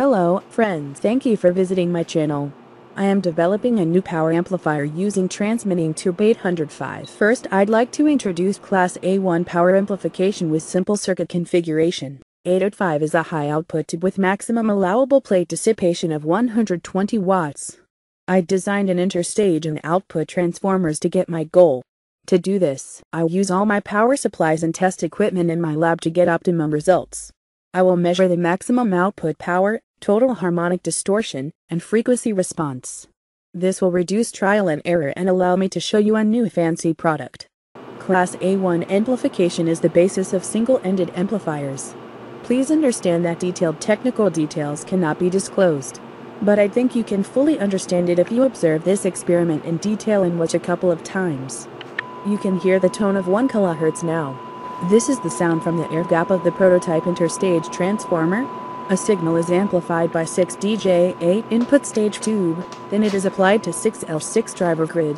Hello, friends. Thank you for visiting my channel. I am developing a new power amplifier using transmitting tube 805. First, I'd like to introduce Class A1 power amplification with simple circuit configuration. 805 is a high output tube with maximum allowable plate dissipation of 120 watts. I designed an interstage and output transformers to get my goal. To do this, I use all my power supplies and test equipment in my lab to get optimum results. I will measure the maximum output power, total harmonic distortion, and frequency response. This will reduce trial and error and allow me to show you a new fancy product. Class A1 amplification is the basis of single-ended amplifiers. Please understand that detailed technical details cannot be disclosed. But I think you can fully understand it if you observe this experiment in detail and watch a couple of times. You can hear the tone of 1 kHz now. This is the sound from the air gap of the prototype interstage transformer. A signal is amplified by 6 DJ8 input stage tube, then it is applied to 6L6 driver grid.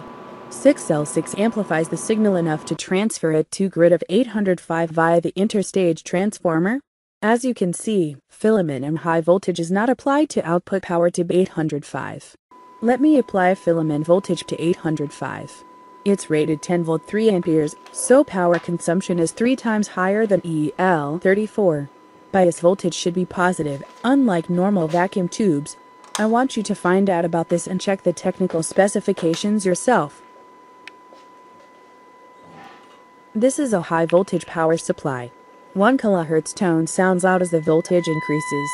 6L6 amplifies the signal enough to transfer it to grid of 805 via the interstage transformer. As you can see, filament and high voltage is not applied to output power to 805. Let me apply filament voltage to 805. It's rated 10 volt 3 amperes, so power consumption is 3 times higher than EL34. Bias voltage should be positive, unlike normal vacuum tubes. I want you to find out about this and check the technical specifications yourself. This is a high voltage power supply. 1 kHz tone sounds out as the voltage increases.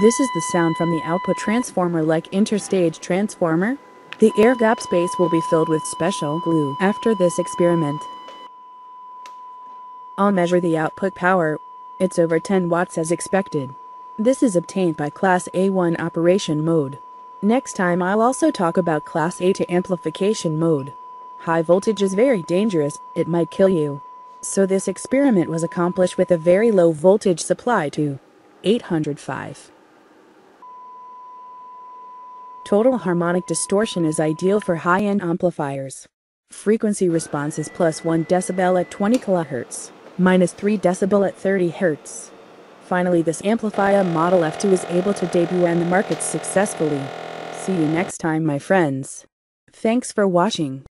This is the sound from the output transformer like interstage transformer. The air gap space will be filled with special glue after this experiment. I'll measure the output power. It's over 10 watts as expected. This is obtained by Class A1 operation mode. Next time I'll also talk about Class A2 amplification mode. High voltage is very dangerous, it might kill you. So this experiment was accomplished with a very low voltage supply to 805. Total harmonic distortion is ideal for high-end amplifiers. Frequency response is plus 1 decibel at 20 kHz, minus 3 decibel at 30 Hz. Finally, this amplifier Model F2 is able to debut on the market successfully. See you next time, my friends. Thanks for watching.